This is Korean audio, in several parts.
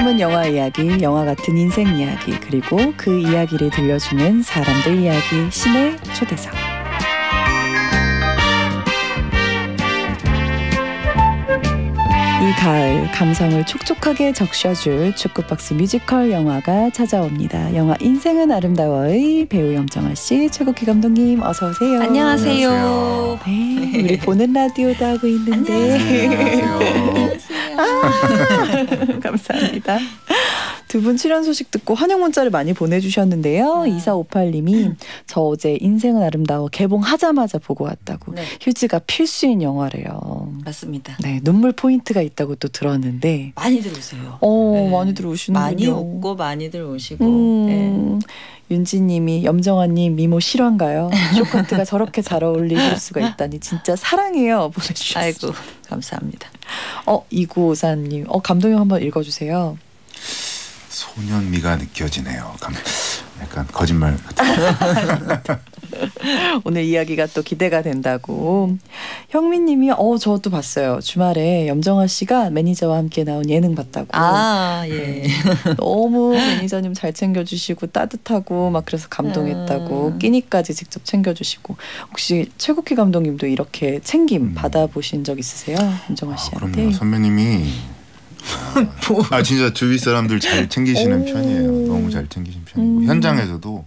담은 영화 이야기, 영화 같은 인생 이야기, 그리고 그 이야기를 들려주는 사람들 이야기, 신의 초대석. 가을 감성을 촉촉하게 적셔줄 축구박스 뮤지컬 영화가 찾아옵니다. 영화 인생은 아름다워의 배우 염정아 씨, 최국희 감독님 어서 오세요. 안녕하세요. 네, 우리 보는 라디오도 하고 있는데. 안녕하세요. 아, 감사합니다. 두 분 출연 소식 듣고 환영 문자를 많이 보내주셨는데요. 네. 2458님이 저 어제 인생은 아름다워 개봉하자마자 보고 왔다고. 네, 휴지가 필수인 영화래요. 맞습니다. 네, 눈물 포인트가 있다고 또 들었는데. 많이들 오세요. 어, 네. 많이 들어오시는군요. 많이 웃고 많이들 오시고. 네. 음, 윤지님이 염정아님 미모 실화인가요? 쇼커트가 저렇게 잘 어울리실 수가 있다니 진짜 사랑해요 보내주셨어요. 아이고 감사합니다. 어 이구오사님, 어 감독님 한번 읽어주세요. 소년미가 느껴지네요. 감, 약간 거짓말 같은. 오늘 이야기가 또 기대가 된다고. 형민님이 어 저도 봤어요. 주말에 염정아 씨가 매니저와 함께 나온 예능 봤다고. 아 예. 너무 매니저님 잘 챙겨주시고 따뜻하고 막 그래서 감동했다고 음. 끼니까지 직접 챙겨주시고 혹시 최국희 감독님도 이렇게 챙김 음. 받아보신 적 있으세요, 염정아 아, 씨한테? 그럼요. 선배님이 아, 아, 진짜 주위 사람들 잘 챙기시는 오. 편이에요. 너무 잘 챙기시는 편이고 음. 현장에서도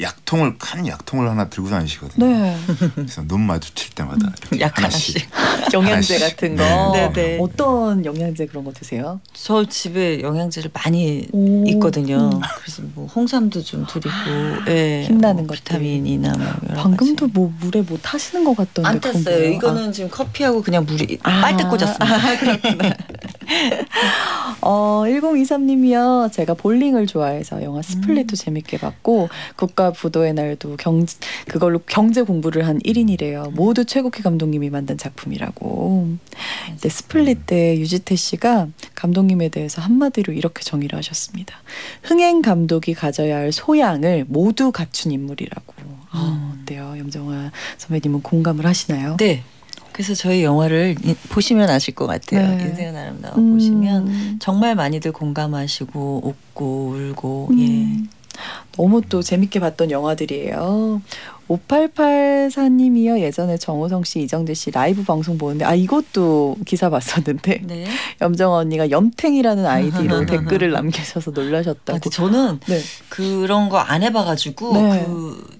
약통을 큰 약통을 하나 들고 다니시거든요. 네, 그래서 눈 마주칠 때마다 약 하나씩. 영양제 하나씩. 같은 거. 네. 네네. 어떤 영양제 그런 거 드세요? 저 집에 영양제를 많이 오. 있거든요. 음. 그래서 뭐 홍삼도 좀 드리고, 예, 힘나는 뭐 것들. 비타민이나 뭐 여러 방금도 가지. 뭐 물에 뭐 타시는 것 같던데. 안 탔어요. 이거는 지금 커피하고 그냥 물이 아. 빨대 꽂았습니다. 아, 그렇구나. 어, 1023님이요. 제가 볼링을 좋아해서 영화 스플릿도 재밌게 봤고 국가 부도의 날도 경 그걸로 경제 공부를 한 1인이래요. 모두 최국희 감독님이 만든 작품이라고. 근데 스플릿 때 유지태 씨가 감독님에 대해서 한마디로 이렇게 정의를 하셨습니다. 흥행 감독이 가져야 할 소양을 모두 갖춘 인물이라고. 어, 어때요? 염정아 선배님은 공감을 하시나요? 네. 그래서 저희 영화를 이- 보시면 아실 것 같아요. 네. 인생은 아름다워 음. 보시면 정말 많이들 공감하시고 웃고 울고 예. 음. 너무 또 재밌게 봤던 영화들이에요. 5884님이요. 예전에 정호성 씨, 이정재 씨 라이브 방송 보는데 아 이것도 기사 봤었는데 네. 염정 언니가 염탱이라는 아이디로 댓글을 남기셔서 아, 놀라셨다고. 근데 저는 네. 그런 거 안 해봐가지고 네. 그,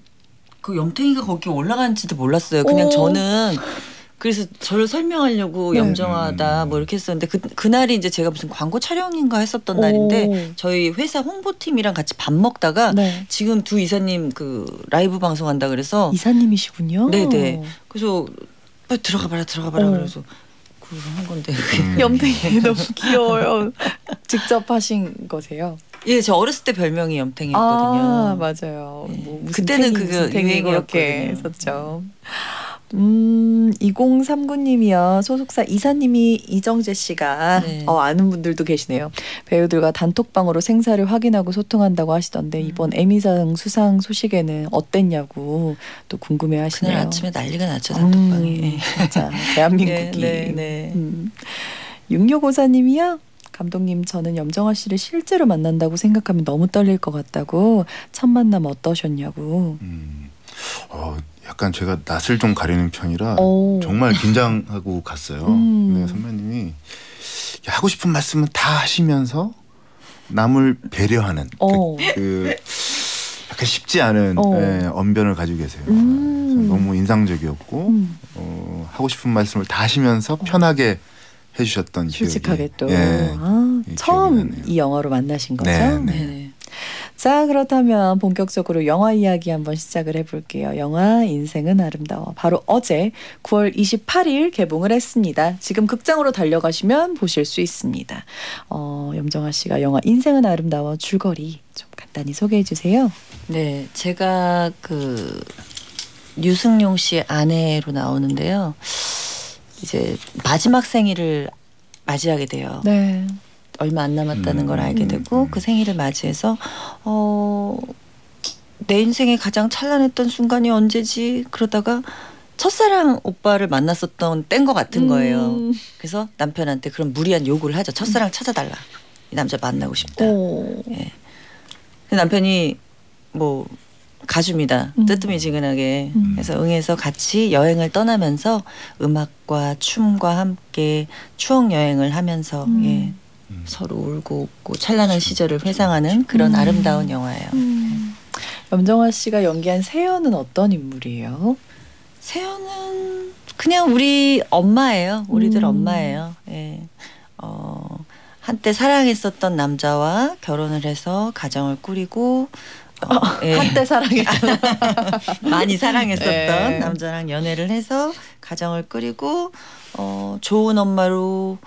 그 염탱이가 거기 올라간지도 몰랐어요. 그냥 오. 저는 그래서 저를 설명하려고 네. 염정하다 뭐 이렇게 했었는데 그 그날이 이제 제가 무슨 광고 촬영인가 했었던 날인데 오. 저희 회사 홍보팀이랑 같이 밥 먹다가 네. 지금 두 이사님 그 라이브 방송한다 그래서 이사님이시군요. 네네. 그래서 빨리 들어가 봐라 들어가 봐라 어. 그래서 한 건데 음. 염탱이 너무 귀여워요. 직접 하신 거세요? 예, 저 어렸을 때 별명이 염탱이었거든요. 아 맞아요. 네. 뭐 무슨 그때는 그거 유행이었거든요. 했었죠. 음, 2039님이요. 소속사 이사님이 이정재 씨가 네. 어, 아는 분들도 계시네요. 배우들과 단톡방으로 생사를 확인하고 소통한다고 하시던데 음. 이번 에미상 수상 소식에는 어땠냐고 또 그날 궁금해 하시네요. 아침에 난리가 났죠 단톡방에. 음, 진짜 대한민국이. 네, 네, 네. 음. 6654님이요. 감독님 저는 염정아 씨를 실제로 만난다고 생각하면 너무 떨릴 것 같다고 첫 만남 어떠셨냐고. 음, 어, 약간 제가 낯을 좀 가리는 편이라 오. 정말 긴장하고 갔어요. 음. 근데 선배님이 하고 싶은 말씀은 다 하시면서 남을 배려하는 어. 그, 그 약간 쉽지 않은 어. 예, 언변을 가지고 계세요. 음. 너무 인상적이었고 음, 어, 하고 싶은 말씀을 다 하시면서 편하게 해주셨던 솔직하게 기억이 또 예. 아, 이 처음. 이 영화로 만나신 거죠? 네, 네. 네네. 자 그렇다면 본격적으로 영화 이야기 한번 시작을 해볼게요. 영화 인생은 아름다워. 바로 어제 9월 28일 개봉을 했습니다. 지금 극장으로 달려가시면 보실 수 있습니다. 어, 염정아 씨가 영화 인생은 아름다워 줄거리 좀 간단히 소개해 주세요. 네, 제가 그 유승용 씨 아내로 나오는데요. 이제 마지막 생일을 맞이하게 돼요. 네. 얼마 안 남았다는 음, 걸 알게 음, 되고 음. 그 생일을 맞이해서 어, 내 인생에 가장 찬란했던 순간이 언제지? 그러다가 첫사랑 오빠를 만났었던 때인 것 같은 거예요. 음. 그래서 남편한테 그런 무리한 요구를 하죠. 첫사랑 찾아달라. 이 남자 만나고 싶다. 오. 예. 그 남편이 뭐 가줍니다. 음. 뜨뜻미지근하게. 음. 그래서 응해서 같이 여행을 떠나면서 음악과 춤과 함께 추억 여행을 하면서 음. 예, 음. 서로 울고 웃고 찬란한 시절을 회상하는 그런 음. 아름다운 영화예요. 음. 염정아 씨가 연기한 세연은 어떤 인물이에요? 세연은 그냥 우리 엄마예요. 우리들 음. 엄마예요. 예. 어, 한때 사랑했었던 남자와 결혼을 해서 가정을 꾸리고 어, 예. 한때 사랑했 많이 사랑했었던 네. 남자랑 연애를 해서 가정을 꾸리고 어, 좋은 엄마로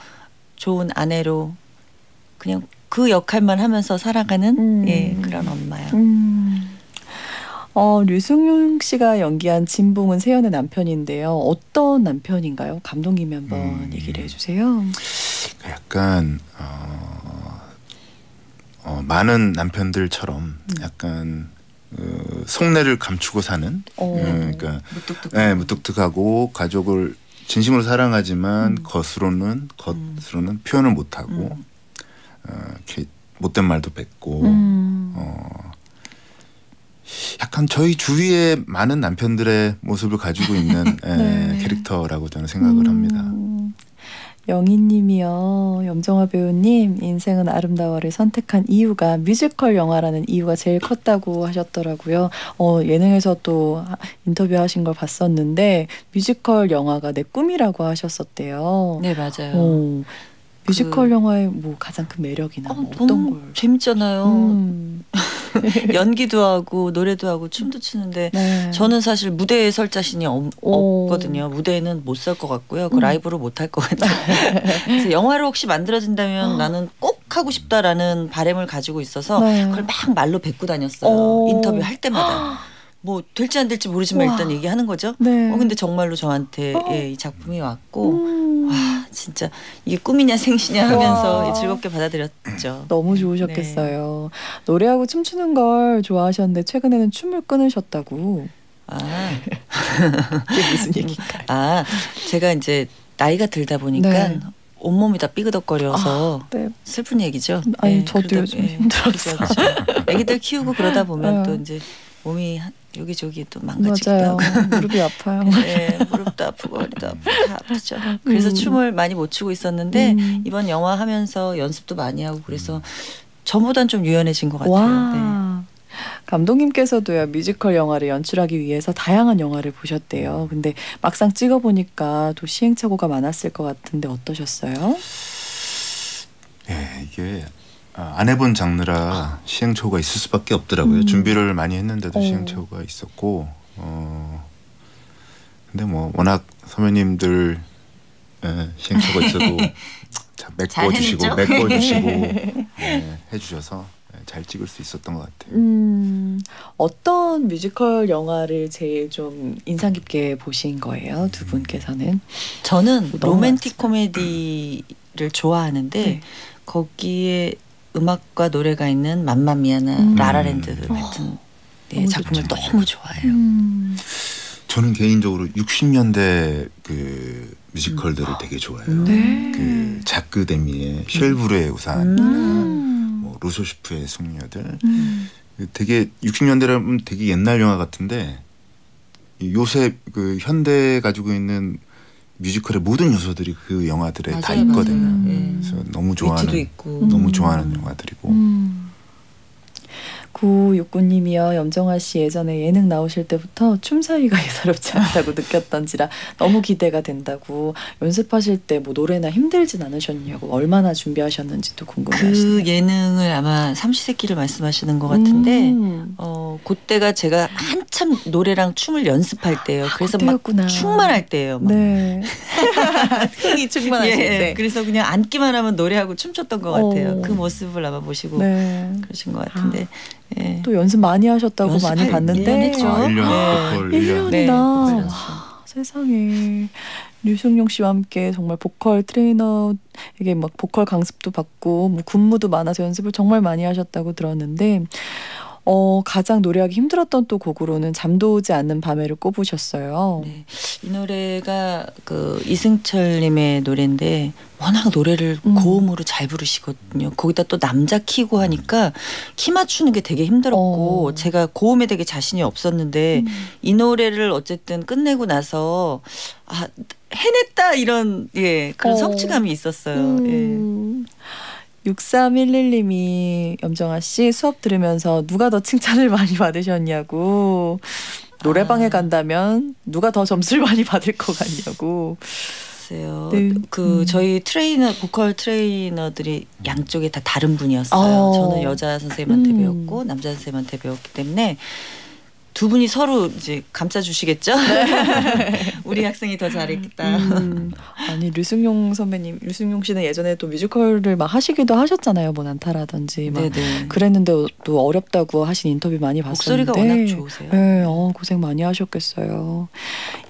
좋은 아내로 그냥 그 역할만 하면서 살아가는 음. 예, 그런 엄마요. 음. 어, 류승용 씨가 연기한 진봉은 세연의 남편인데요. 어떤 남편인가요? 감독님이 한번 음. 얘기를 해주세요. 약간 어, 어, 많은 남편들처럼 음. 약간 어, 속내를 감추고 사는 어. 음, 그러니까 무뚝뚝. 네, 무뚝뚝하고 가족을 진심으로 사랑하지만 음. 겉으로는 겉으로는 표현을 못하고 음. 어, 이렇게 못된 말도 뱉고 음. 어, 약간 저희 주위에 많은 남편들의 모습을 가지고 있는 예, 네. 캐릭터라고 저는 생각을 합니다. 음. 영희님이요. 염정아 배우님 인생은 아름다워를 선택한 이유가 뮤지컬 영화라는 이유가 제일 컸다고 하셨더라고요. 어, 예능에서 또 인터뷰하신 걸 봤었는데 뮤지컬 영화가 내 꿈이라고 하셨었대요. 네 맞아요. 어, 뮤지컬 그- 영화의 뭐 가장 큰 매력이나 어, 뭐 어떤 걸? 재밌잖아요. 음, 연기도 하고 노래도 하고 춤도 추는데 네. 저는 사실 무대에 설 자신이 없, 오. 없거든요. 무대에는 못 설 것 같고요. 그 음. 라이브로 못 할 것 같아요. 그래서 영화를 혹시 만들어진다면 나는 꼭 하고 싶다라는 바람을 가지고 있어서 네. 그걸 막 말로 뱉고 다녔어요. 오. 인터뷰 할 때마다. 뭐 될지 안 될지 모르지만 와. 일단 얘기하는 거죠. 네. 어 근데 정말로 저한테 어. 예, 이 작품이 왔고 음. 와 진짜 이게 꿈이냐 생시냐 하면서 와. 즐겁게 받아들였죠. 너무 좋으셨겠어요. 노래하고 춤추는 걸 좋아하셨는데 최근에는 춤을 끊으셨다고. 아, 이게 무슨 얘기인가요? 아 제가 이제 나이가 들다 보니까 네. 온몸이 다 삐그덕거려서 네. 슬픈 얘기죠. 아니, 네, 저도 그러다- 요즘 예, 힘들었어요. 그죠, 그죠. 애기들 키우고 그러다 보면 네. 또 이제 몸이 한- 여기저기 또 망가지기도 맞아요. 하고. 무릎이 아파요. 네, 무릎도 아프고 허리도 아프고 다 아프죠. 그래서 음. 춤을 많이 못 추고 있었는데 음. 이번 영화 하면서 연습도 많이 하고 그래서 전보단 좀 유연해진 것 같아요. 네. 와. 감독님께서도요 뮤지컬 영화를 연출하기 위해서 다양한 영화를 보셨대요. 근데 막상 찍어 보니까 또 시행착오가 많았을 것 같은데 어떠셨어요? 예, 이게 아, 안 해본 장르라 시행착오가 있을 수밖에 없더라고요. 음. 준비를 많이 했는데도 어. 시행착오가 있었고, 어, 근데 뭐 워낙 선배님들 예, 시행착오가 있어도 자, 메꿔주시고? 메꿔주시고 예, 해주셔서 예, 잘 찍을 수 있었던 것 같아요. 음, 어떤 뮤지컬 영화를 제일 좀 인상 깊게 보신 거예요? 두 분께서는? 저는 너무 로맨틱. 코미디를 좋아하는데 네. 거기에 음악과 노래가 있는 맘마미아나 음. 라라랜드 음. 같은 네, 너무 작품을 좋죠. 너무 좋아해요. 음. 저는 개인적으로 60년대 그 뮤지컬들을 되게 좋아해요. 네. 그 자크 데미의 쉘브르의 우산, 음. 뭐 루소시프의 숙녀들, 음. 되게 60년대라면 되게 옛날 영화 같은데 이 요새 그 현대 가지고 있는 뮤지컬의 모든 요소들이 그 영화들에 다 맞아요, 있거든요. 맞아요. 예. 그래서 너무 위트도 좋아하는 있고 너무 음. 좋아하는 영화들이고 음. 구육구님이요 염정아 씨 예전에 예능 나오실 때부터 춤 사위가 예사롭지 않다고 느꼈던지라 너무 기대가 된다고 연습하실 때 뭐 노래나 힘들진 않으셨냐고 얼마나 준비하셨는지도 궁금하시네요. 그 예능을 아마 삼시세끼를 말씀하시는 것 같은데 음. 어 그때가 제가 한참 노래랑 춤을 연습할 때예요. 그래서 막 그때였구나. 춤만 할 때예요. 막. 네. 흥이 충만하실 예, 때. 그래서 그냥 앉기만 하면 노래하고 춤췄던 것 같아요. 어. 그 모습을 아마 보시고 네. 그러신 것 같은데. 예. 또 연습 많이 하셨다고 많이 봤는데 일년 했죠. 아, 1년 네. 보컬 1년이나 1년 네, 보컬 연습. 세상에 류승용 씨와 함께 정말 보컬 트레이너에게 막 보컬 강습도 받고 뭐 군무도 많아서 연습을 정말 많이 하셨다고 들었는데 어, 가장 노래하기 힘들었던 또 곡으로는 잠도 오지 않는 밤에를 꼽으셨어요. 네. 이 노래가 그 이승철 님의 노래인데 워낙 노래를 음. 고음으로 잘 부르시거든요. 거기다 또 남자 키고 하니까 키 맞추는 게 되게 힘들었고 어. 제가 고음에 되게 자신이 없었는데 음. 이 노래를 어쨌든 끝내고 나서 아 해냈다 이런 예 그런 어. 성취감이 있었어요. 예. 음. 6311님이 염정아 씨 수업 들으면서 누가 더 칭찬을 많이 받으셨냐고 노래방에 아. 간다면 누가 더 점수를 많이 받을 것 같냐고 글쎄요. 네. 그 음. 저희 트레이너 보컬 트레이너들이 양쪽에 다 다른 분이었어요. 어. 저는 여자 선생님한테 음. 배웠고 남자 선생님한테 배웠기 때문에 두 분이 서로 이제 감싸 주시겠죠. 우리 학생이 더 잘했겠다. 음, 아니 류승룡 선배님 류승룡 씨는 예전에 또 뮤지컬을 막 하시기도 하셨잖아요 뭐 난타라든지 막 네네. 그랬는데 또 어렵다고 하신 인터뷰 많이 봤었는데 목소리가 워낙 좋으세요. 네, 어, 고생 많이 하셨겠어요.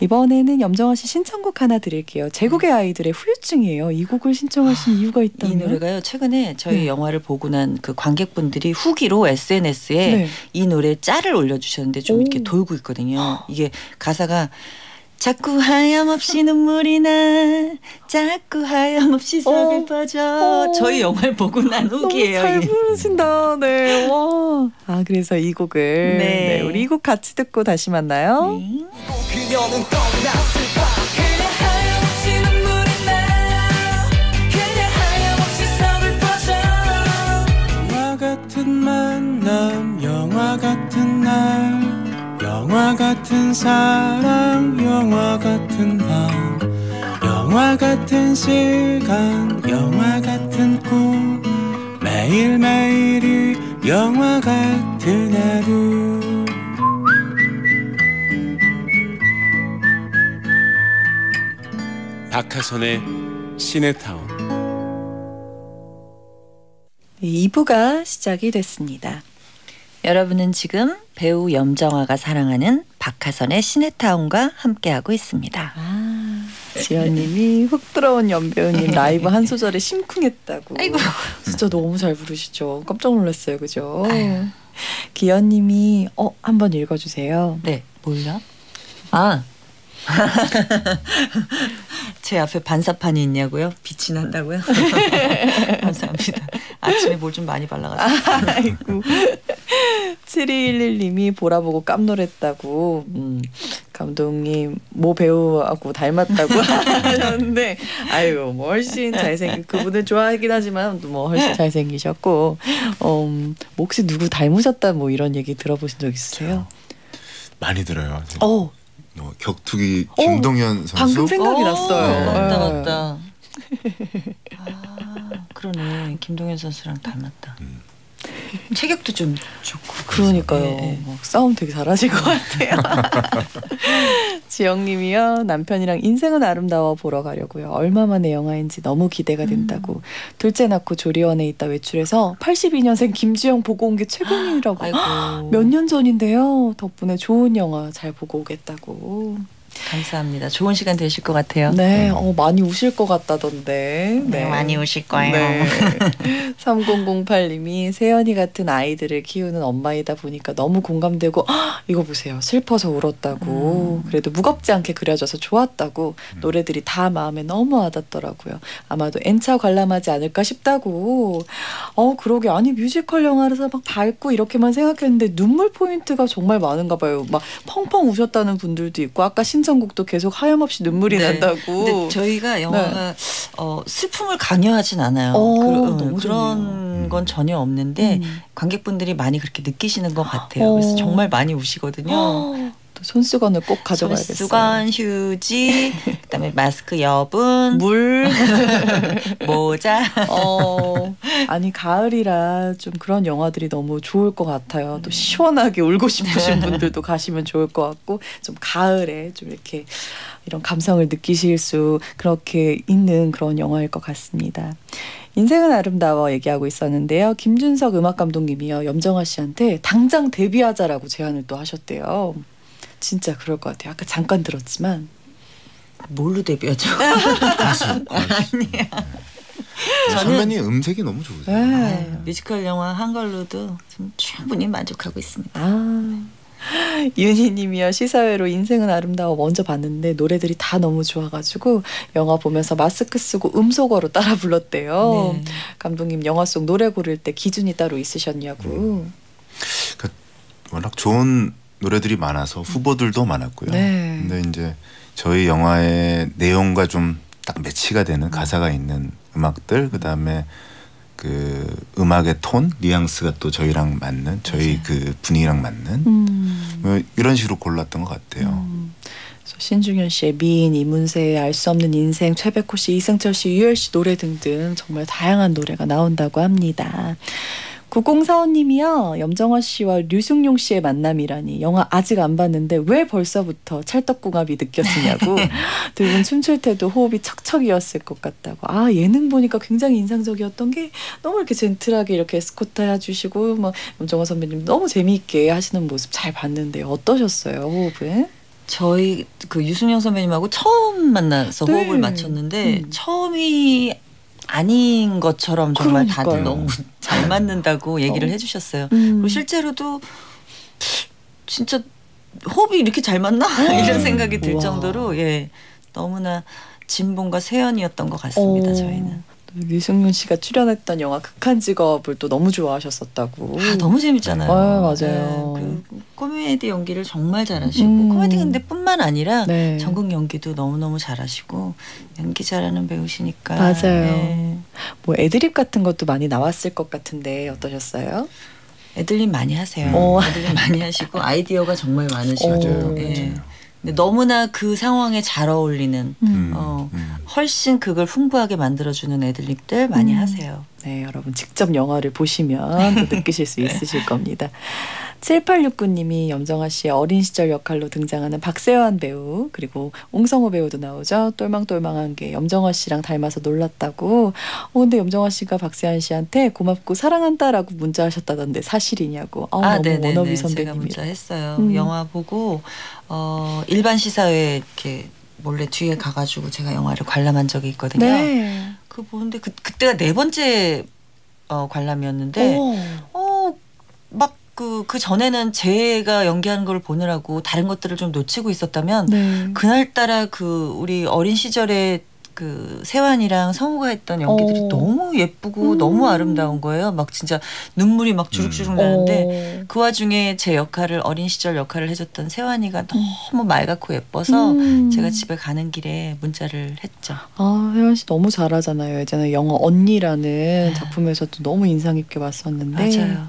이번에는 염정아 씨 신청곡 하나 드릴게요. 제국의 아이들의 후유증이에요. 이 곡을 신청하신 이유가 이 있다면? 노래가요. 최근에 저희 네. 영화를 보고 난 그 관객분들이 후기로 SNS에 네. 이 노래 짤을 올려주셨는데 좀 오. 이렇게 돌고 있거든요. 이게 가사가 자꾸 하염없이 눈물이 나 자꾸 하염없이 속을 어. 빠져 어. 저희 영화를 보고 난 후기예요. 너무 잘 이게. 부르신다. 네. 와. 아, 그래서 이 곡을 네. 네, 우리 이 곡 같이 듣고 다시 만나요. 네. 속을 같은 만남 영화 같은 날 영화 같은 사랑 영화 같은 밤 영화 같은 시간 영화 같은 꿈. 매일매일이 영화 같은 하루. 박하선의 시네타운. 2부가 시작이 됐습니다. 여러분은 지금 배우 염정아가 사랑하는 박하선의 시네타운과 함께하고 있습니다. 아, 지연님이 훅 들어온 연배우님 라이브 한 소절에 심쿵했다고. 아이고. 진짜 너무 잘 부르시죠. 깜짝 놀랐어요, 그죠? 아유. 기현님이 어 한번 읽어주세요. 네, 뭘요? 아. 제 앞에 반사판이 있냐고요? 빛이 난다고요? 감사합니다. 아침에 뭘 좀 많이 발라가지고. 아이고. 7211님이 보라 보고 깜놀했다고. 음, 감독님 모 배우하고 닮았다고 하셨는데 아유 뭐 훨씬 잘생긴 그분을 좋아하긴 하지만 뭐 훨씬 잘생기셨고 음, 뭐 혹시 누구 닮으셨다 뭐 이런 얘기 들어보신 적 있으세요? 많이 들어요. 어 뭐 격투기 어, 김동현 선수 방금 생각이 오, 났어요. 맞다 네. 맞다. 아 그러네 김동현 선수랑 닮았다. 음. 체격도 좀 좋고. 그러니까요. 막 싸움 되게 잘하실 것 같아요. 지영님이요. 남편이랑 인생은 아름다워 보러 가려고요. 얼마 만에 영화인지 너무 기대가 된다고. 둘째 낳고 조리원에 있다 외출해서 82년생 김지영 보고 온 게 최근이라고. 몇 년 전인데요. 덕분에 좋은 영화 잘 보고 오겠다고. 감사합니다. 좋은 시간 되실 것 같아요. 네, 어, 많이 우실 것 같다던데. 네, 많이 우실 거예요. 네. 3008님이 세연이 같은 아이들을 키우는 엄마이다 보니까 너무 공감되고 "헉, 이거 보세요 슬퍼서 울었다고 음. 그래도 무겁지 않게 그려져서 좋았다고 노래들이 다 마음에 너무 와닿더라고요 아마도 N차 관람하지 않을까 싶다고 어 그러게 아니 뮤지컬 영화라서 막 밝고 이렇게만 생각했는데 눈물 포인트가 정말 많은가 봐요 막 펑펑 우셨다는 분들도 있고 아까 신청곡도 계속 하염없이 눈물이 네. 난다고 근데 저희가 영화가 어, 슬픔을 강요하진 않아요. 어, 그, 너무 런 좋네요. 건 전혀 없는데 음. 관객분들이 많이 그렇게 느끼시는 것 같아요. 어. 그래서 정말 많이 우시거든요. 또 손수건을 꼭 가져가야겠어요. 수건, 휴지, 그다음에 마스크 여분, 물. 모자. 어, 아니 가을이라 좀 그런 영화들이 너무 좋을 것 같아요. 또 시원하게 울고 싶으신 분들도 가시면 좋을 것 같고 좀 가을에 좀 이렇게 이런 감성을 느끼실 수 그렇게 있는 그런 영화일 것 같습니다. 인생은 아름다워 얘기하고 있었는데요. 김준석 음악 감독님이요. 염정아 씨한테 당장 데뷔하자라고 제안을 또 하셨대요. 진짜 그럴 것 같아요. 아까 잠깐 들었지만 뭘로 데뷔하죠? 가수, 가수. 선배님 음색이 너무 좋으세요. 네. 아유, 뮤지컬 영화 한걸로도 좀 충분히 만족하고 있습니다. 아. 윤희님이요 시사회로 인생은 아름다워 먼저 봤는데 노래들이 다 너무 좋아가지고 영화 보면서 마스크 쓰고 음소거로 따라 불렀대요. 네. 감독님 영화 속 노래 고를 때 기준이 따로 있으셨냐고. 워낙 좋은 노래들이 많아서 후보들도 많았고요. 네. 근데 이제 저희 영화의 내용과 좀 딱 매치가 되는 가사가 있는 음악들 그다음에 그 음악의 톤, 뉘앙스가 또 저희랑 맞는 저희 그 분위기랑 맞는 음. 뭐 이런 식으로 골랐던 것 같아요. 음. 신중현 씨의 미인, 이문세의 알 수 없는 인생, 최백호 씨, 이승철 씨, 유열 씨 노래 등등 정말 다양한 노래가 나온다고 합니다. 9045님이요. 염정아 씨와 류승용 씨의 만남이라니 영화 아직 안 봤는데 왜 벌써부터 찰떡궁합이 느껴지냐고 두 분 춤출 때도 호흡이 척척이었을 것 같다고 아 예능 보니까 굉장히 인상적이었던 게 너무 이렇게 젠틀하게 이렇게 스코트 해주시고 뭐 염정아 선배님 너무 재미있게 하시는 모습 잘 봤는데 어떠셨어요 호흡은? 저희 그 유승영 선배님하고 처음 만나서 네. 호흡을 맞췄는데 음. 처음이 아닌 것처럼 정말 다들 그러니까요. 너무 잘 맞는다고 얘기를 어. 해주셨어요. 음. 그리고 실제로도 진짜 호흡이 이렇게 잘 맞나 이런 생각이 들 우와. 정도로 예 너무나 진봉과 세연이었던 것 같습니다. 어, 저희는 또 류승윤 씨가 출연했던 영화 극한 직업을 또 너무 좋아하셨었다고. 아 너무 재밌잖아요. 아, 맞아요. 네, 그 코미디 연기를 정말 잘하시고 음. 코미디 근데 뿐만 아니라 네. 전국 연기도 너무 너무 잘하시고 연기 잘하는 배우시니까 맞아요. 네. 뭐 애드립 같은 것도 많이 나왔을 것 같은데 어떠셨어요? 애들님 많이 하세요. 어. 애들님 많이 하시고 아이디어가 정말 많으시고 맞아요, 예. 맞아요. 근데 너무나 그 상황에 잘 어울리는 음, 어, 음. 훨씬 그걸 풍부하게 만들어주는 애들립들 많이 음. 하세요. 네, 여러분 직접 영화를 보시면 또 느끼실 수 있으실 겁니다. 7869님이 염정아 씨의 어린 시절 역할로 등장하는 박세환 배우 그리고 옹성호 배우도 나오죠. 똘망똘망한 게 염정아 씨랑 닮아서 놀랐다고. 어, 근데 염정아 씨가 박세환 씨한테 고맙고 사랑한다라고 문자하셨다던데 사실이냐고. 아, 너무 제가 선배님이. 문자 했어요. 음. 영화 보고 어, 일반 시사회 이렇게 몰래 뒤에 가가지고 제가 영화를 관람한 적이 있거든요. 네. 그 보는데 그 그때가 네 번째 어, 관람이었는데 오. 어, 막 그, 그 전에는 제가 연기하는 걸 보느라고 다른 것들을 좀 놓치고 있었다면 네. 그날따라 그 우리 어린 시절에 그 세환이랑 성우가 했던 연기들이 어. 너무 예쁘고 음. 너무 아름다운 거예요. 막 진짜 눈물이 막 주룩주룩 나는데 어. 그 와중에 제 역할을 어린 시절 역할을 해줬던 세환이가 너무 맑고 예뻐서 음. 제가 집에 가는 길에 문자를 했죠. 아, 혜원 씨 너무 잘하잖아요. 예전에 영화 언니라는 아. 작품에서도 너무 인상 깊게 봤었는데. 맞아요.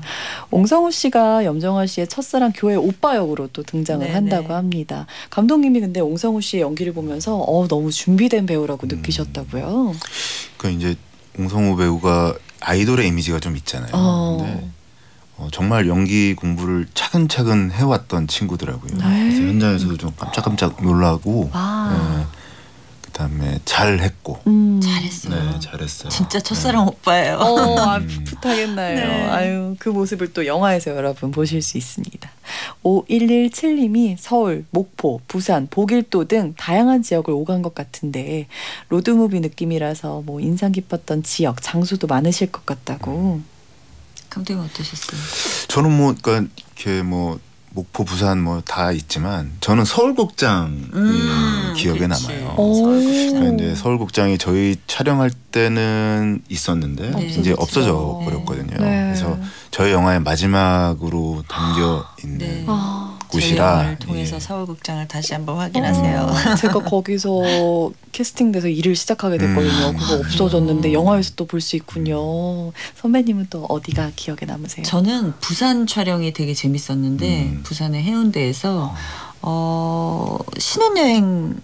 옹성우 씨가 염정아 씨의 첫사랑 교회 오빠 역으로 또 등장을 네네. 한다고 합니다. 감독님이 근데 옹성우 씨의 연기를 보면서 어, 너무 준비된 배우라고 음. 느끼셨다고요. 그 이제 옹성우 배우가 아이돌의 이미지가 좀 있잖아요. 어. 근데 어, 정말 연기 공부를 차근차근 해왔던 친구더라고요. 네. 그래서 현장에서도 좀 깜짝깜짝 놀라고, 와. 네. 그다음에 잘했고, 음. 잘했어요. 네 잘했어요. 진짜 첫사랑 오빠예요. 어, 아, 음. 풋풋하겠나요. 네. 아유, 그 모습을 또 영화에서 여러분 보실 수 있습니다. 5117님이 서울, 목포, 부산, 보길도 등 다양한 지역을 오간 것 같은데 로드무비 느낌이라서 뭐 인상 깊었던 지역, 장소도 많으실 것 같다고. 감독님 어떠셨어요? 저는 뭐 그러니까 이렇게 뭐 목포, 부산 뭐 다 있지만 저는 서울극장이 음, 기억에 그렇지. 남아요. 오. 그러니까 이제 서울극장이 저희 촬영할 때는 있었는데 네. 이제 없어져 없어졌죠. 버렸거든요. 네. 그래서 저희 영화의 마지막으로 담겨 있는 네. 아. 영화를 통해서 예. 서울극장을 다시 한번 확인하세요. 어, 제가 거기서 캐스팅돼서 일을 시작하게 됐거든요. 음. 그거 없어졌는데 영화에서 또 볼 수 있군요. 선배님은 또 어디가 기억에 남으세요? 저는 부산 촬영이 되게 재밌었는데 음. 부산의 해운대에서 어 신혼여행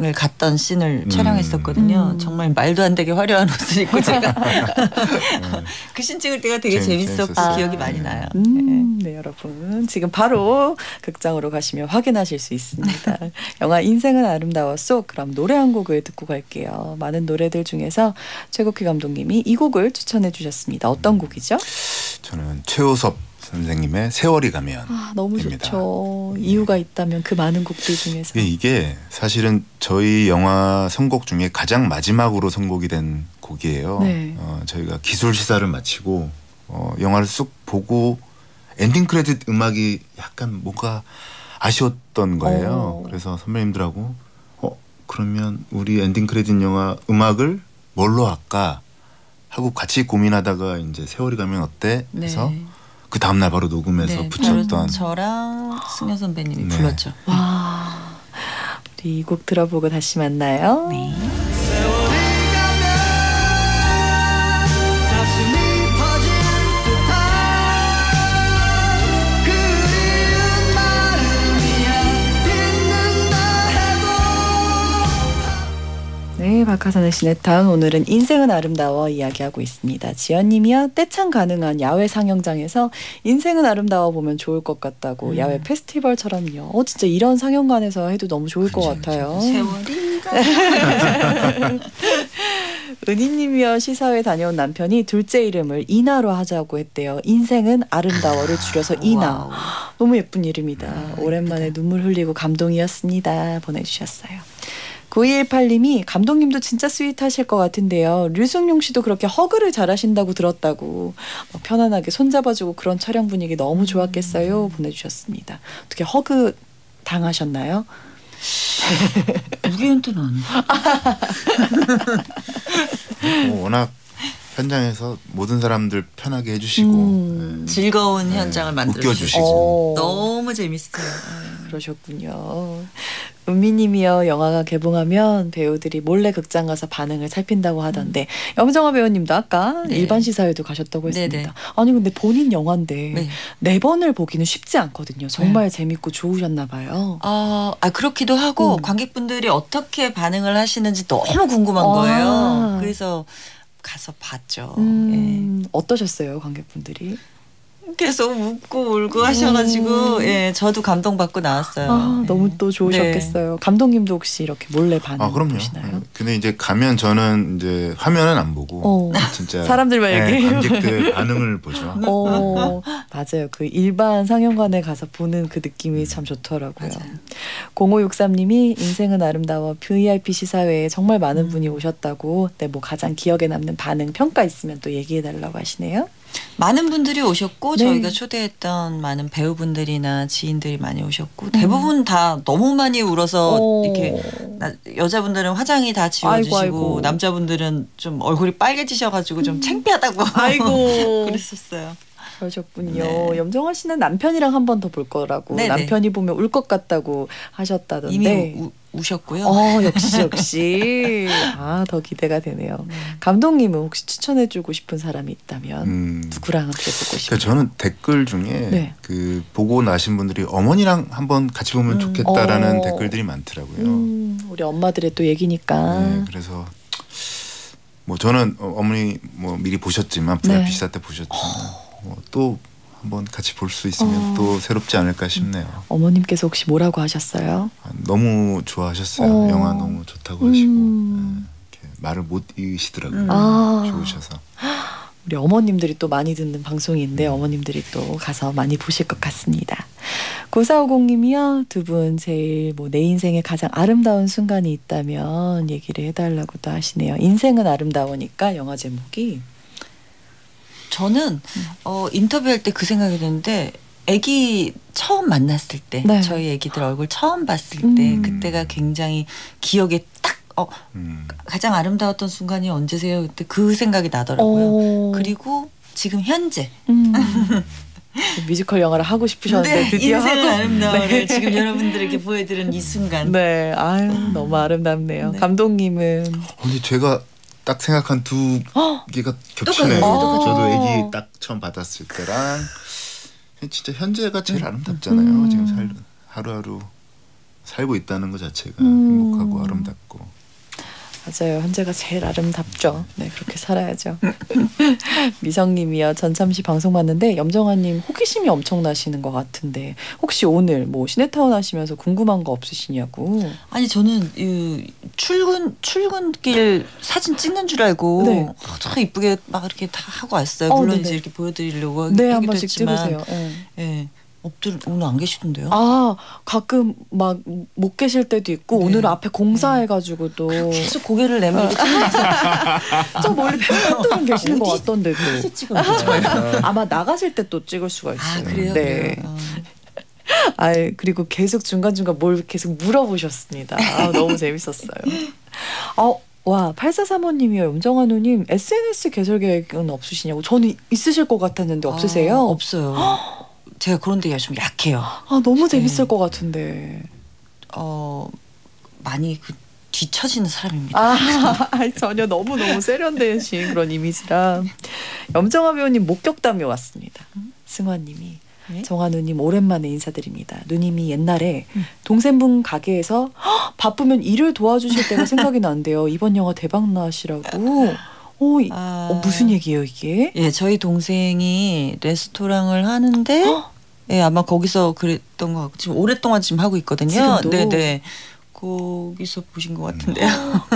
을 갔던 씬을 음. 촬영했었거든요. 음. 정말 말도 안 되게 화려한 옷을 입고 제가 그 씬 찍을 때가 되게 재밌- 재밌었고 재밌었어요. 기억이 많이 나요. 음, 네, 여러분. 지금 바로 극장으로 가시면 확인하실 수 있습니다. 영화 인생은 아름다워 속 그럼 노래 한 곡을 듣고 갈게요. 많은 노래들 중에서 최국희 감독님이 이 곡을 추천해 주셨습니다. 어떤 곡이죠? 저는 최호섭 선생님의 세월이 가면 아, 너무 입니다. 좋죠. 예. 이유가 있다면 그 많은 곡들 중에서. 이게, 이게 사실은 저희 영화 선곡 중에 가장 마지막으로 선곡이 된 곡이에요. 네. 어, 저희가 기술 시사를 마치고 어, 영화를 쑥 보고 ending credit 음악이 약간 뭔가 아쉬웠던 거예요. 어. 그래서 선배님들하고 어 그러면 우리 ending credit 영화 음악을 뭘로 할까 하고 같이 고민하다가 이제 세월이 가면 어때 해서 네. 그 다음 날 바로 녹음해서 네, 붙였던 바로 저랑 승룡 선배님이 네. 불렀죠. 와. 우리 이 곡 들어보고 다시 만나요. 네. 박하선의 시네타운 오늘은 인생은 아름다워 이야기하고 있습니다. 지연님이요 때참 가능한 야외 상영장에서 인생은 아름다워 보면 좋을 것 같다고 음. 야외 페스티벌처럼요. 어 진짜 이런 상영관에서 해도 너무 좋을 것 그렇죠, 같아요. 세월이 가 은희님이요 시사회 다녀온 남편이 둘째 이름을 인아로 하자고 했대요. 인생은 아름다워를 줄여서 인아. Wow. 너무 예쁜 이름이다. 음, 오랜만에 눈물 흘리고 감동이었습니다. 보내주셨어요. 9218님이 감독님도 진짜 스윗하실 것 같은데요. 류승용 씨도 그렇게 허그를 잘하신다고 들었다고 막 편안하게 손잡아주고 그런 촬영 분위기 너무 좋았겠어요. 보내주셨습니다. 어떻게 허그 당하셨나요? 우리한테는. 뭐 워낙 현장에서 모든 사람들 편하게 해주시고 음. 네. 즐거운 네, 현장을 만들어 웃겨주시고. 주시고 어. 너무 재밌어요. 그러셨군요. 은미님이요 영화가 개봉하면 배우들이 몰래 극장 가서 반응을 살핀다고 하던데 염정아 배우님도 아까 네. 일반 시사회도 가셨다고 네네. 했습니다. 아니 근데 본인 영화인데 네. 네 번을 보기는 쉽지 않거든요. 정말 재밌고 좋으셨나 봐요. 어, 아 그렇기도 하고 음. 관객분들이 어떻게 반응을 하시는지 너무 궁금한 아. 거예요. 그래서 가서 봤죠. 음, 어떠셨어요 관객분들이? 예. 계속 웃고 울고 하셔가지고 음. 예 저도 감동받고 나왔어요. 아 예. 너무 또 좋으셨겠어요. 감독님도 혹시 이렇게 몰래 반응 아 그럼요. 보시나요? 근데 이제 가면 저는 이제 화면은 안 보고 어. 진짜 사람들만 네, 얘기해요. 관객들 반응을 보죠. 어, 맞아요. 그 일반 상영관에 가서 보는 그 느낌이 참 좋더라고요. 맞아요. 0563님이 인생은 아름다워 VIP 시사회에 정말 많은 음. 분이 오셨다고, 네, 뭐 가장 기억에 남는 반응, 평가 있으면 또 얘기해 달라고 하시네요. 많은 분들이 오셨고 네. 저희가 초대했던 많은 배우분들이나 지인들이 많이 오셨고 대부분 다 너무 많이 울어서 음. 어. 이렇게 나- 여자분들은 화장이 다 지워지시고 아이고, 아이고. 남자분들은 좀 얼굴이 빨개지셔가지고 좀 창피하다고 아이고. 그랬었어요. 그러셨군요. 네. 염정아 씨는 남편이랑 한 번 더 볼 거라고, 네네. 남편이 보면 울 것 같다고 하셨다던데. 이미 우, 우셨고요. 어, 역시, 역시. 아, 더 기대가 되네요. 네. 감독님은 혹시 추천해주고 싶은 사람이 있다면, 음. 누구랑 함께 보고 싶어요? 그러니까 저는 댓글 중에 네. 그 보고 나신 분들이 어머니랑 한번 같이 보면 음. 좋겠다라는 어. 댓글들이 많더라고요. 음, 우리 엄마들의 또 얘기니까. 네, 그래서 뭐 저는 어, 어머니 뭐 미리 보셨지만 네. VIP 시사 때 보셨지만 뭐 또 한번 같이 볼 수 있으면 어. 또 새롭지 않을까 싶네요. 어머님께서 혹시 뭐라고 하셨어요? 아, 너무 좋아하셨어요. 어. 영화 너무 좋다고 하시고 음. 네, 이렇게 말을 못 이으시더라고요. 음. 아. 좋으셔서. 우리 어머님들이 또 많이 듣는 방송인데 음. 어머님들이 또 가서 많이 보실 것 같습니다. 9450님이요. 두 분 제일 뭐 내 인생에 가장 아름다운 순간이 있다면 얘기를 해달라고 또 하시네요. 인생은 아름다우니까 영화 제목이 저는 어, 인터뷰할 때 그 생각이 드는데 아기 처음 만났을 때 네. 저희 아기들 얼굴 처음 봤을 음. 때 그때가 굉장히 기억에 딱 어, 음. 가장 아름다웠던 순간이 언제세요? 그때 그 생각이 나더라고요. 어. 그리고 지금 현재 음. 뮤지컬 영화를 하고 싶으셨는데 네, 드디어 하고 아름다워를 네. 지금 여러분들에게 보여드린 이 순간 네, 아유 너무 아름답네요. 네. 감독님은 근데 제가 딱 생각한 두 어, 개가 겹치네요. 똑같아요. 저도 어. 아기 딱 처음 받았을 때랑 진짜 현재가 제일 아름답잖아요. 음. 지금 살 하루하루 살고 있다는 것 자체가 음. 행복하고 아름답고. 맞아요. 현재가 제일 아름답죠. 네, 그렇게 살아야죠. 미성님이요. 전참시 방송 봤는데 염정아님 호기심이 엄청나시는 것 같은데 혹시 오늘 뭐 시내타운 하시면서 궁금한 거 없으시냐고. 아니 저는 이 출근 출근길 사진 찍는 줄 알고 네. 아, 참 이쁘게 막 이렇게 다 하고 왔어요. 어, 물론 네네. 이제 이렇게 보여드리려고 네, 한 번씩 했지만, 찍으세요. 예. 예, 없들 오늘 안 계시던데요? 아 가끔 막 못 계실 때도 있고 네. 오늘 앞에 공사해가지고 또 계속 고개를 내밀고 저 멀리 뱀돌은 계시는 것 같던데도 찍어서 찍어요. 아마 나가실 때 또 찍을 수가 있어요. 아 그래요? 네. 그래요? 어. 아 그리고 계속 중간 중간 뭘 계속 물어보셨습니다. 아, 너무 재밌었어요. 어. 와 8435님이요 염정한우님 SNS 개설 계획은 없으시냐고 저는 있으실 것 같았는데 없으세요? 아, 없어요. 제가 그런 데가 좀 약해요. 아 너무 재밌을 네. 것 같은데 어 많이 그 뒤처지는 사람입니다. 아 전혀 너무 너무 세련되신 그런 이미지라 염정아 배우님 목격담이 왔습니다. 승환님이 네? 정한우님 오랜만에 인사드립니다. 누님이 옛날에 음. 동생분 가게에서 "헉, 바쁘면 일을 도와주실 때가 생각이 난대요. 이번 영화 대박 나시라고. 어, 이- 아. 어, 무슨 얘기예요 이게? 예, 저희 동생이 레스토랑을 하는데 예, 아마 거기서 그랬던 것 같고 지금 오랫동안 지금 하고 있거든요. 지금도? 네, 네. 거기서 보신 것 같은데요.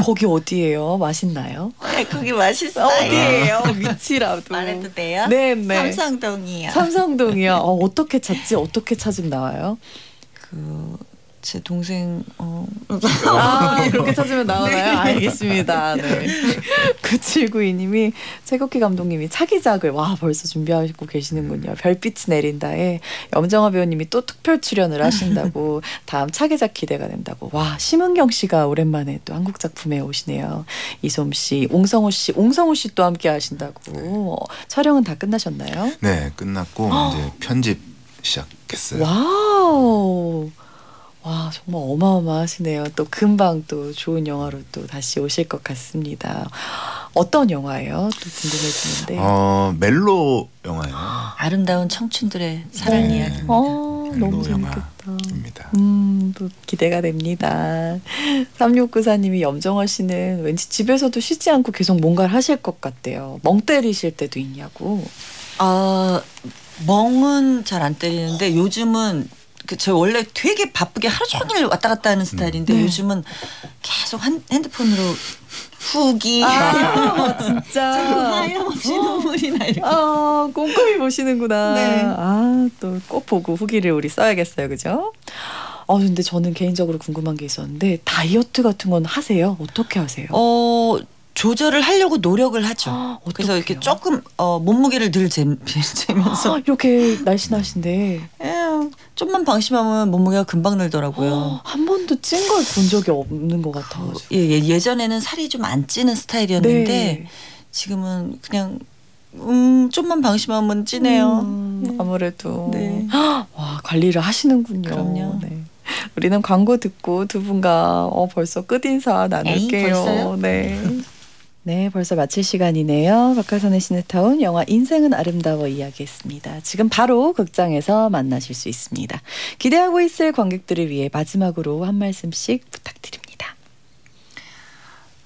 거기 어디예요? 맛있나요? 네, 거기 맛있어요. 어디예요? 위치라도. 말해도 돼요? 네, 네. 삼성동이요. 삼성동이요. 어, 어떻게 찾지? 어떻게 찾으면 나와요? 그 제 동생 어 아, 그렇게 찾으면 나오나요? 알겠습니다. 네. 9792님이 최국희 감독님이 차기작을 와 벌써 준비하고 계시는군요. 별빛이 내린다에 염정아 배우님이 또 특별 출연을 하신다고 다음 차기작 기대가 된다고. 와 심은경 씨가 오랜만에 또 한국 작품에 오시네요. 이솜 씨, 옹성우 씨, 옹성우 씨또 함께 하신다고. 어, 촬영은 다 끝나셨나요? 네, 끝났고 이제 편집 시작했어요. Wow. 와 정말 어마어마하시네요. 또 금방 또 좋은 영화로 또 다시 오실 것 같습니다. 어떤 영화예요? 또 궁금해지는데. 어, 멜로 영화예요. 아름다운 청춘들의 사랑 네. 이야기. 어 멜로 너무 재밌겠다. 입니다. 음, 또 기대가 됩니다. 3694님이 염정아 씨는 왠지 집에서도 쉬지 않고 계속 뭔가를 하실 것 같대요. 멍 때리실 때도 있냐고. 아 멍은 잘 안 때리는데 요즘은 그 저 원래 되게 바쁘게 하루 종일 왔다 갔다 하는 스타일인데 네. 요즘은 계속 한, 핸드폰으로 후기 아, 진짜. 하염없이 눈물이 나 이렇게 아, 꼼꼼히 보시는구나. 네. 아, 또 꼭 보고 후기를 우리 써야겠어요. 그죠? 어, 근데 저는 개인적으로 궁금한 게 있었는데 다이어트 같은 건 하세요? 어떻게 하세요? 어 조절을 하려고 노력을 하죠. 아, 그래서 이렇게? 조금 어, 몸무게를 늘 재, 재면서 아, 이렇게 날씬하신데 에, 좀만 방심하면 몸무게가 금방 늘더라고요. 어, 한 번도 찐 걸 본 적이 없는 것 같아가지고. 예, 예, 예전에는 살이 좀 안 찌는 스타일이었는데 네. 지금은 그냥 음 좀만 방심하면 찌네요. 음, 아무래도 네. 와 관리를 하시는군요. 그럼요. 네. 우리는 광고 듣고 두 분과 어, 벌써 끝 인사 나눌게요. 에이? 네. 네, 벌써 마칠 시간이네요. 박하선의 시네타운 영화 인생은 아름다워 이야기했습니다. 지금 바로 극장에서 만나실 수 있습니다. 기대하고 있을 관객들을 위해 마지막으로 한 말씀씩 부탁드립니다.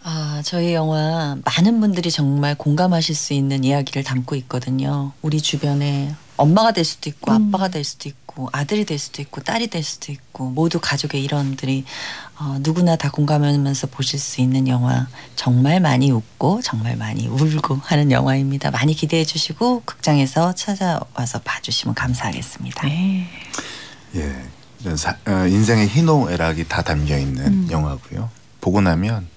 아, 저희 영화 많은 분들이 정말 공감하실 수 있는 이야기를 담고 있거든요. 우리 주변에 엄마가 될 수도 있고 음. 아빠가 될 수도 있고 아들이 될 수도 있고 딸이 될 수도 있고 모두 가족의 일원들이 어, 누구나 다 공감하면서 보실 수 있는 영화 정말 많이 웃고 정말 많이 울고 하는 영화입니다. 많이 기대해 주시고 극장에서 찾아와서 봐주시면 감사하겠습니다. 네. 예, 사- 어, 인생의 희노애락이 다 담겨 있는 음. 영화고요. 보고 나면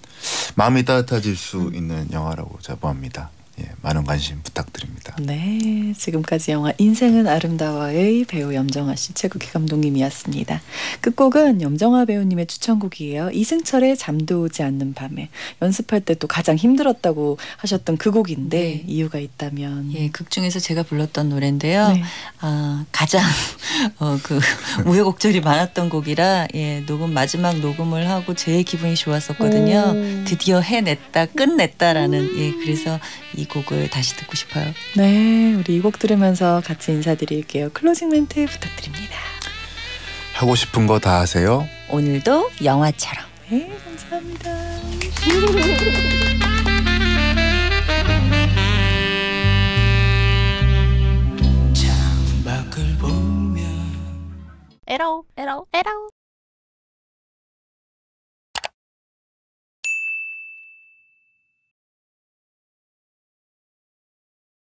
마음이 따뜻해질 수 있는 영화라고 자부합니다. 예, 많은 관심 부탁드립니다. 네, 지금까지 영화 인생은 아름다워의 배우 염정아 씨, 최국희 감독님이었습니다. 끝곡은 염정아 배우님의 추천곡이에요. 이승철의 잠도 오지 않는 밤에 연습할 때 또 가장 힘들었다고 하셨던 그 곡인데 네. 이유가 있다면 예, 극 중에서 제가 불렀던 노래인데요. 네. 아, 가장 어, 그 우여곡절이 많았던 곡이라 예, 녹음 마지막 녹음을 하고 제일 기분이 좋았었거든요. 오. 드디어 해냈다, 끝냈다라는 예, 그래서 이 곡을 다시 듣고 싶어요. 네, 우리 이 곡 들으면서 같이 인사드릴게요. 클로징 멘트 부탁드립니다. 하고 싶은 거 다 하세요. 오늘도 영화처럼. 네, 감사합니다. 에라오 에라오 에라오